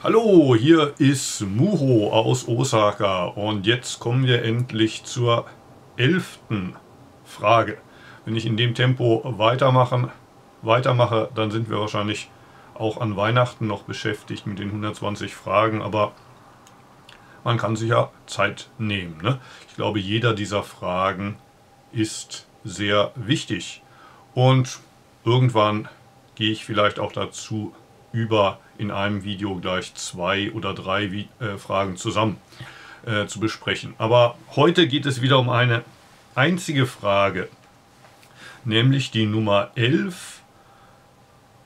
Hallo, hier ist Muho aus Osaka und jetzt kommen wir endlich zur elften Frage. Wenn ich in dem Tempo weitermachen, weitermache, dann sind wir wahrscheinlich auch an Weihnachten noch beschäftigt mit den 120 Fragen, aber man kann sich ja Zeit nehmen. Ne? Ich glaube, jeder dieser Fragen ist sehr wichtig und irgendwann gehe ich vielleicht auch dazu über, in einem Video gleich zwei oder drei äh, Fragen zusammen äh, zu besprechen. Aber heute geht es wieder um eine einzige Frage, nämlich die Nummer 11.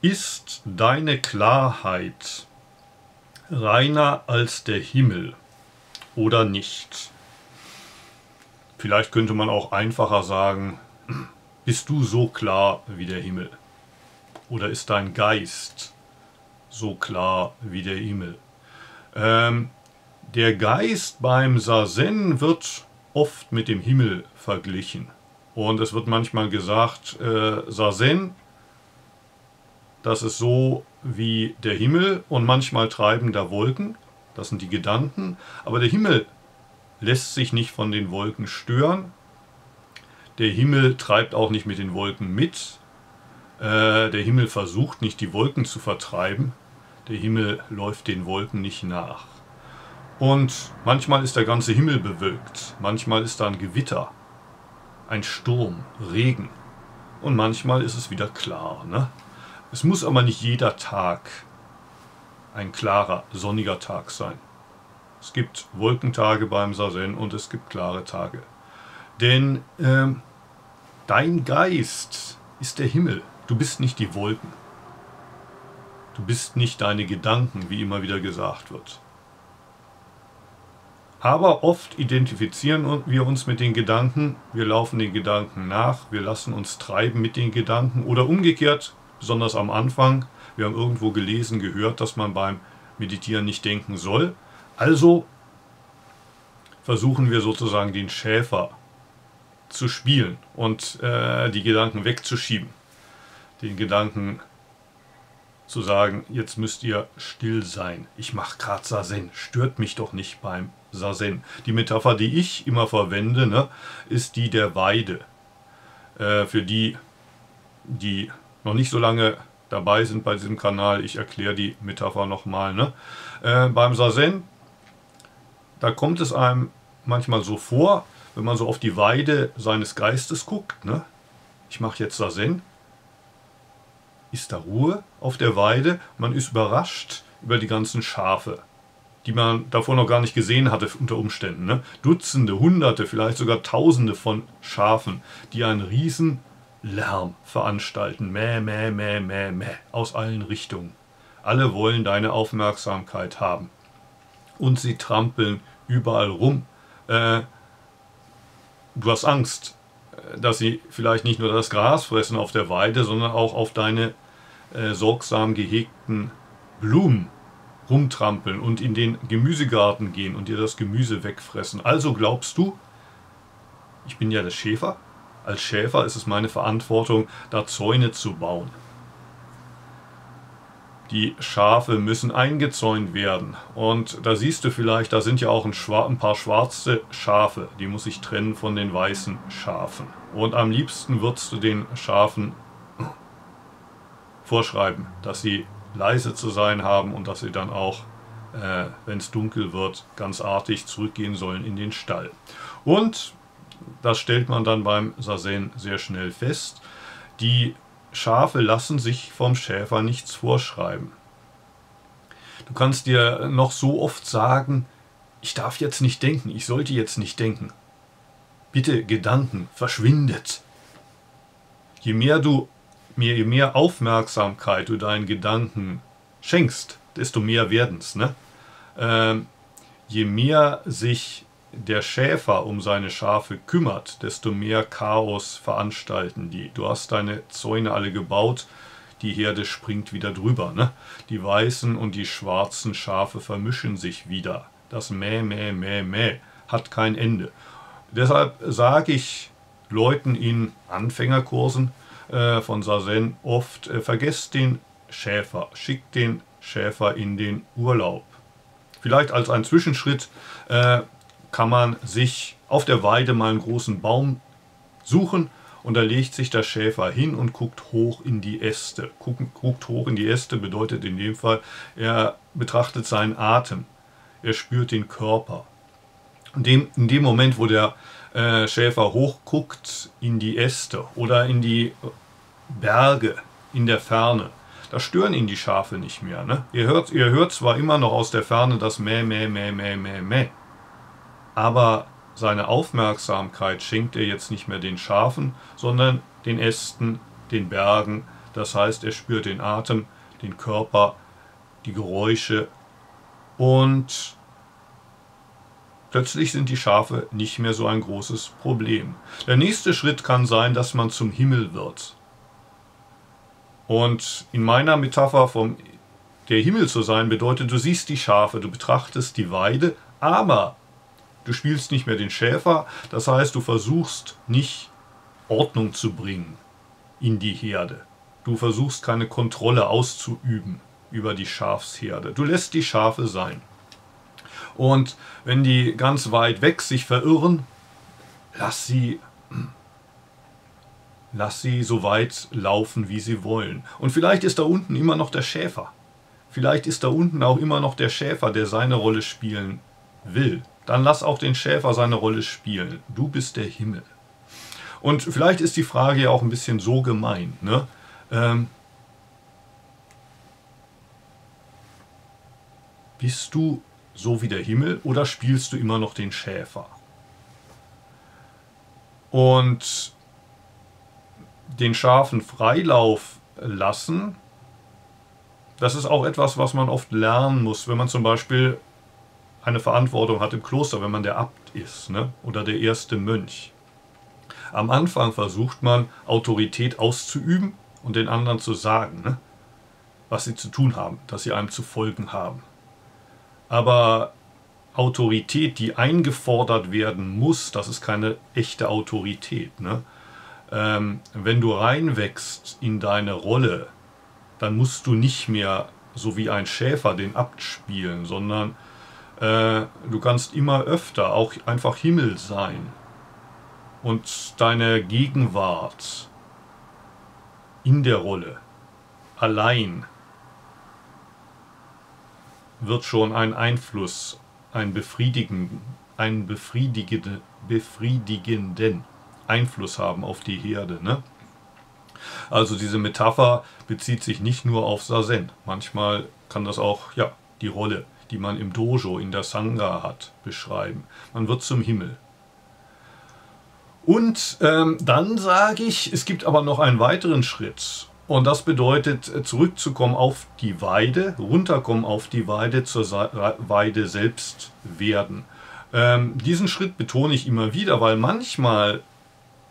Ist deine Klarheit reiner als der Himmel oder nicht? Vielleicht könnte man auch einfacher sagen, bist du so klar wie der Himmel? Oder ist dein Geist so klar wie der Himmel? Ähm, der Geist beim Sazen wird oft mit dem Himmel verglichen. Und es wird manchmal gesagt, äh, Sazen, das ist so wie der Himmel und manchmal treiben da Wolken, das sind die Gedanken, aber der Himmel lässt sich nicht von den Wolken stören. Der Himmel treibt auch nicht mit den Wolken mit. Äh, der Himmel versucht nicht die Wolken zu vertreiben. Der Himmel läuft den Wolken nicht nach. Und manchmal ist der ganze Himmel bewölkt, manchmal ist da ein Gewitter, ein Sturm, Regen und manchmal ist es wieder klar. Ne? Es muss aber nicht jeder Tag ein klarer, sonniger Tag sein. Es gibt Wolkentage beim Sazen und es gibt klare Tage. Denn äh, dein Geist ist der Himmel. Du bist nicht die Wolken. Du bist nicht deine Gedanken, wie immer wieder gesagt wird. Aber oft identifizieren wir uns mit den Gedanken, wir laufen den Gedanken nach, wir lassen uns treiben mit den Gedanken oder umgekehrt, besonders am Anfang, wir haben irgendwo gelesen, gehört, dass man beim Meditieren nicht denken soll, also versuchen wir sozusagen den Schäfer zu spielen und äh, die Gedanken wegzuschieben. Den Gedanken zu sagen, jetzt müsst ihr still sein. Ich mache gerade Sazen, stört mich doch nicht beim Sazen. Die Metapher, die ich immer verwende, ne, ist die der Weide. Äh, für die, die noch nicht so lange dabei sind bei diesem Kanal, ich erkläre die Metapher nochmal. Ne? Äh, beim Sazen da kommt es einem manchmal so vor, wenn man so auf die Weide seines Geistes guckt. Ne? Ich mache jetzt Sazen. Ist da Ruhe auf der Weide? Man ist überrascht über die ganzen Schafe, die man davor noch gar nicht gesehen hatte unter Umständen. Ne? Dutzende, Hunderte, vielleicht sogar Tausende von Schafen, die einen riesen Lärm veranstalten. Mäh, mäh, mäh, mäh, mäh, aus allen Richtungen. Alle wollen deine Aufmerksamkeit haben. Und sie trampeln überall rum. Äh, du hast Angst, äh, dass sie vielleicht nicht nur das Gras fressen auf der Weide, sondern auch auf deine äh, sorgsam gehegten Blumen rumtrampeln und in den Gemüsegarten gehen und dir das Gemüse wegfressen. Also glaubst du, ich bin ja der Schäfer? Als Schäfer ist es meine Verantwortung, da Zäune zu bauen. Die Schafe müssen eingezäunt werden. Und da siehst du vielleicht, da sind ja auch ein, ein, paar schwarze Schafe. Die muss ich trennen von den weißen Schafen. Und am liebsten würdest du den Schafen vorschreiben, dass sie leise zu sein haben und dass sie dann auch, äh, wenn es dunkel wird, ganz artig zurückgehen sollen in den Stall. Und das stellt man dann beim Sazen sehr schnell fest. Die Schafe lassen sich vom Schäfer nichts vorschreiben. Du kannst dir noch so oft sagen, ich darf jetzt nicht denken, ich sollte jetzt nicht denken. Bitte Gedanken, verschwindet. Je mehr du mir, je mehr Aufmerksamkeit du deinen Gedanken schenkst, desto mehr werden's. Ne? Ähm, je mehr sich der Schäfer um seine Schafe kümmert, desto mehr Chaos veranstalten die. Du hast deine Zäune alle gebaut, die Herde springt wieder drüber. Ne? Die weißen und die schwarzen Schafe vermischen sich wieder. Das Mäh, Mäh, Mäh, Mäh hat kein Ende. Deshalb sage ich Leuten in Anfängerkursen äh, von Sazen oft, äh, vergesst den Schäfer, schickt den Schäfer in den Urlaub. Vielleicht als ein Zwischenschritt äh, kann man sich auf der Weide mal einen großen Baum suchen und da legt sich der Schäfer hin und guckt hoch in die Äste. Guckt, guckt hoch in die Äste bedeutet in dem Fall, er betrachtet seinen Atem, er spürt den Körper. Und dem, in dem Moment, wo der äh, Schäfer hochguckt in die Äste oder in die Berge in der Ferne, da stören ihn die Schafe nicht mehr. Ne? Ihr, hört, ihr hört zwar immer noch aus der Ferne das Mäh, Mäh, Mäh, Mäh, Mäh, Mäh, aber seine Aufmerksamkeit schenkt er jetzt nicht mehr den Schafen, sondern den Ästen, den Bergen. Das heißt, er spürt den Atem, den Körper, die Geräusche und plötzlich sind die Schafe nicht mehr so ein großes Problem. Der nächste Schritt kann sein, dass man zum Himmel wird. Und in meiner Metapher vom der Himmel zu sein bedeutet, du siehst die Schafe, du betrachtest die Weide, aber du spielst nicht mehr den Schäfer, das heißt, du versuchst nicht Ordnung zu bringen in die Herde. Du versuchst keine Kontrolle auszuüben über die Schafsherde. Du lässt die Schafe sein. Und wenn die ganz weit weg sich verirren, lass sie lass sie so weit laufen, wie sie wollen. Und vielleicht ist da unten immer noch der Schäfer. Vielleicht ist da unten auch immer noch der Schäfer, der seine Rolle spielen will. Dann lass auch den Schäfer seine Rolle spielen. Du bist der Himmel. Und vielleicht ist die Frage ja auch ein bisschen so gemeint. Ne? Ähm, bist du so wie der Himmel oder spielst du immer noch den Schäfer? Und den Schafen Freilauf lassen, das ist auch etwas, was man oft lernen muss, wenn man zum Beispiel eine Verantwortung hat im Kloster, wenn man der Abt ist ne? oder der erste Mönch. Am Anfang versucht man, Autorität auszuüben und den anderen zu sagen, ne? was sie zu tun haben, dass sie einem zu folgen haben. Aber Autorität, die eingefordert werden muss, das ist keine echte Autorität. Ne? Ähm, wenn du reinwächst in deine Rolle, dann musst du nicht mehr so wie ein Schäfer den Abt spielen, sondern äh, du kannst immer öfter auch einfach Himmel sein und deine Gegenwart in der Rolle allein wird schon ein Einfluss, ein befriedigenden, einen befriedigenden, befriedigenden Einfluss haben auf die Herde. Ne? Also diese Metapher bezieht sich nicht nur auf Sazen. Manchmal kann das auch ja, die Rolle, die man im Dojo, in der Sangha hat, beschreiben. Man wird zum Himmel. Und ähm, dann sage ich, es gibt aber noch einen weiteren Schritt. Und das bedeutet, zurückzukommen auf die Weide, runterkommen auf die Weide, zur Weide selbst werden. Ähm, diesen Schritt betone ich immer wieder, weil manchmal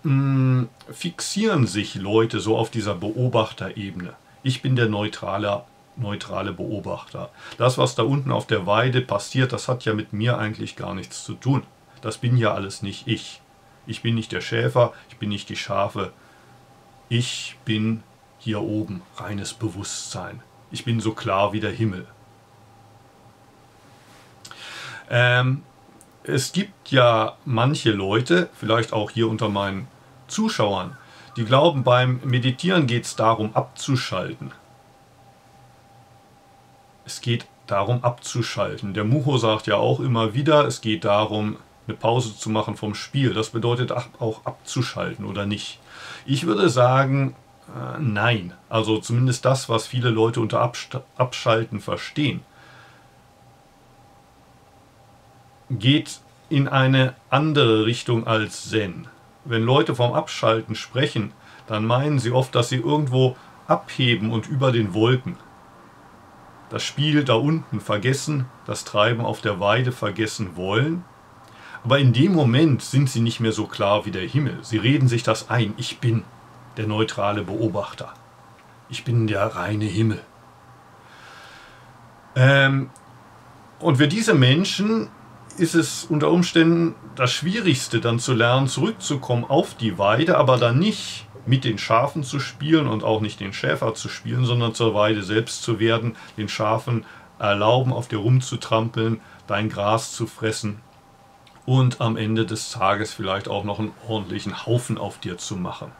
mh, fixieren sich Leute so auf dieser Beobachterebene. Ich bin der neutrale, neutrale Beobachter. Das, was da unten auf der Weide passiert, das hat ja mit mir eigentlich gar nichts zu tun. Das bin ja alles nicht ich. Ich bin nicht der Schäfer, ich bin nicht die Schafe. Ich bin hier oben, reines Bewusstsein. Ich bin so klar wie der Himmel. Ähm, es gibt ja manche Leute, vielleicht auch hier unter meinen Zuschauern, die glauben, beim Meditieren geht es darum abzuschalten. Es geht darum abzuschalten. Der Mucho sagt ja auch immer wieder, es geht darum, eine Pause zu machen vom Spiel. Das bedeutet auch abzuschalten oder nicht. Ich würde sagen, äh, nein. Also zumindest das, was viele Leute unter Abschalten verstehen, geht in eine andere Richtung als Zen. Wenn Leute vom Abschalten sprechen, dann meinen sie oft, dass sie irgendwo abheben und über den Wolken. Das Spiel da unten vergessen, das Treiben auf der Weide vergessen wollen. Aber in dem Moment sind sie nicht mehr so klar wie der Himmel. Sie reden sich das ein. Ich bin der neutrale Beobachter. Ich bin der reine Himmel. Ähm, und für diese Menschen ist es unter Umständen das Schwierigste, dann zu lernen, zurückzukommen auf die Weide, aber dann nicht mit den Schafen zu spielen und auch nicht den Schäfer zu spielen, sondern zur Weide selbst zu werden, den Schafen erlauben, auf dir rumzutrampeln, dein Gras zu fressen und am Ende des Tages vielleicht auch noch einen ordentlichen Haufen auf dir zu machen.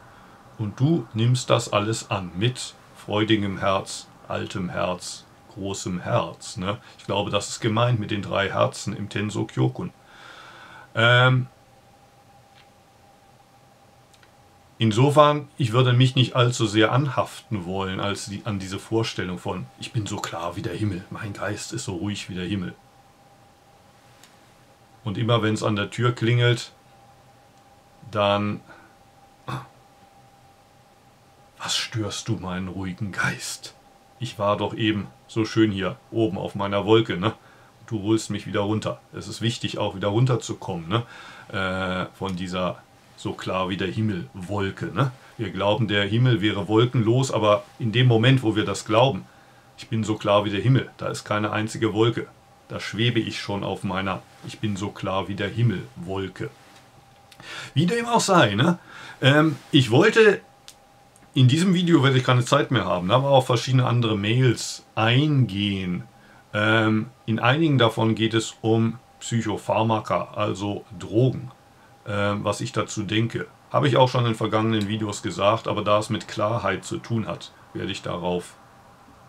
Und du nimmst das alles an mit freudigem Herz, altem Herz, großem Herz. Ne? Ich glaube, das ist gemeint mit den drei Herzen im Tenso Kyokun. Ähm, Insofern, ich würde mich nicht allzu sehr anhaften wollen als die, an diese Vorstellung von, ich bin so klar wie der Himmel, mein Geist ist so ruhig wie der Himmel. Und immer wenn es an der Tür klingelt, dann, was störst du meinen ruhigen Geist? Ich war doch eben so schön hier oben auf meiner Wolke, ne? Du holst mich wieder runter. Es ist wichtig, auch wieder runterzukommen, ne? Äh, von dieser so klar wie der Himmel Wolke. Ne? Wir glauben, der Himmel wäre wolkenlos, aber in dem Moment, wo wir das glauben, ich bin so klar wie der Himmel, da ist keine einzige Wolke. Da schwebe ich schon auf meiner Ich bin so klar wie der Himmel Wolke. Wie dem auch sei, ne? Ähm, ich wollte in diesem Video werde ich keine Zeit mehr haben, aber auch verschiedene andere Mails eingehen. Ähm, in einigen davon geht es um Psychopharmaka, also Drogen. Ähm, was ich dazu denke. Habe ich auch schon in vergangenen Videos gesagt, aber da es mit Klarheit zu tun hat, werde ich darauf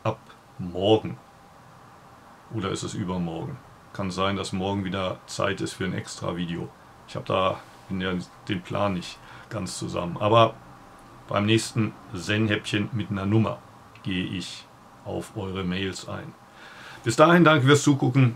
ab morgen oder ist es übermorgen? Kann sein, dass morgen wieder Zeit ist für ein extra Video. Ich habe da den Plan nicht ganz zusammen. Aber beim nächsten Zen-Häppchen mit einer Nummer gehe ich auf eure Mails ein. Bis dahin danke fürs Zugucken.